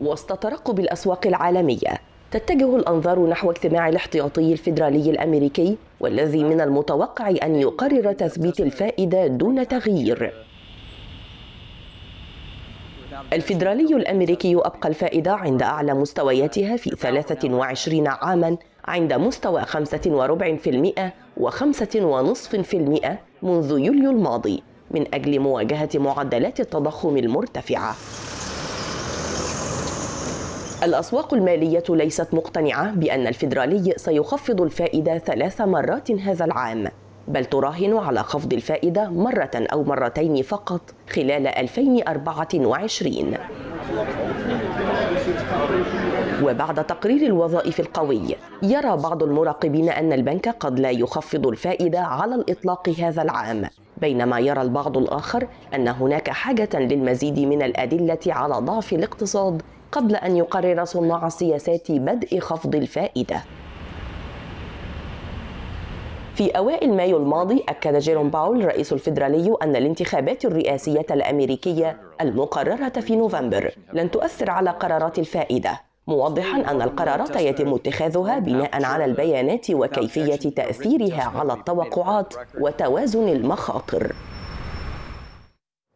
وسط ترقب الأسواق العالمية. تتجه الأنظار نحو اجتماع الاحتياطي الفيدرالي الأمريكي والذي من المتوقع أن يقرر تثبيت الفائدة دون تغيير. الفيدرالي الأمريكي أبقى الفائدة عند أعلى مستوياتها في 23 عاماً عند مستوى 5.4% و5.5% منذ يوليو الماضي من أجل مواجهة معدلات التضخم المرتفعة. الأسواق المالية ليست مقتنعة بأن الفيدرالي سيخفض الفائدة ثلاث مرات هذا العام بل تراهن على خفض الفائدة مرة أو مرتين فقط خلال 2024 وبعد تقرير الوظائف القوي يرى بعض المراقبين أن البنك قد لا يخفض الفائدة على الإطلاق هذا العام بينما يرى البعض الآخر أن هناك حاجة للمزيد من الأدلة على ضعف الاقتصاد قبل أن يقرر صناع السياسات بدء خفض الفائدة. في أوائل مايو الماضي أكد جيروم باول رئيس الفيدرالي أن الانتخابات الرئاسية الأمريكية المقررة في نوفمبر لن تؤثر على قرارات الفائدة موضحا أن القرارات يتم اتخاذها بناء على البيانات وكيفية تأثيرها على التوقعات وتوازن المخاطر.